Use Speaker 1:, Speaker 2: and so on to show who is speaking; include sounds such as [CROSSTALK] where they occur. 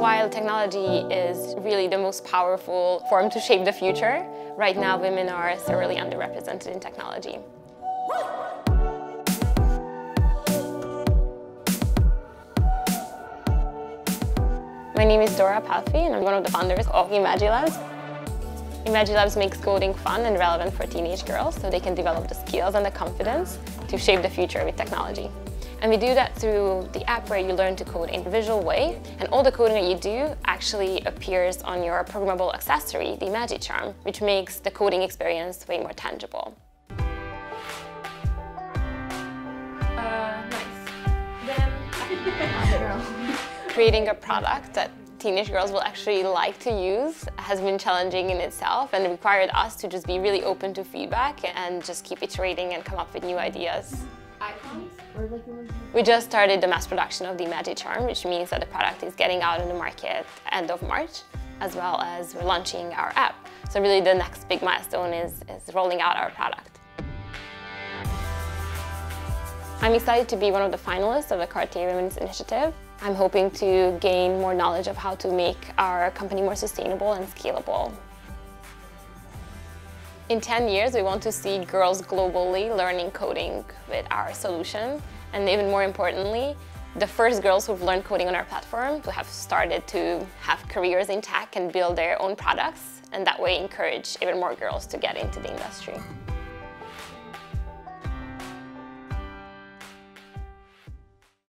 Speaker 1: While technology is really the most powerful form to shape the future, right now women are thoroughly underrepresented in technology. My name is Dora Palfi and I'm one of the founders of Imagilabs. Imagilabs makes coding fun and relevant for teenage girls so they can develop the skills and the confidence to shape the future with technology. And we do that through the app where you learn to code in a visual way and all the coding that you do actually appears on your programmable accessory, the ImagiCharm, which makes the coding experience way more tangible.
Speaker 2: Uh, nice. [LAUGHS]
Speaker 1: Creating a product that teenage girls will actually like to use has been challenging in itself and required us to just be really open to feedback and just keep iterating and come up with new ideas.
Speaker 2: Icons? Or like the ones
Speaker 1: We just started the mass production of the ImagiCharm, which means that the product is getting out in the market end of March, as well as we're launching our app. So really the next big milestone is, is rolling out our product. I'm excited to be one of the finalists of the Cartier Women's Initiative. I'm hoping to gain more knowledge of how to make our company more sustainable and scalable. In 10 years, we want to see girls globally learning coding with our solution. And even more importantly, the first girls who've learned coding on our platform to have started to have careers in tech and build their own products, and that way encourage even more girls to get into the industry.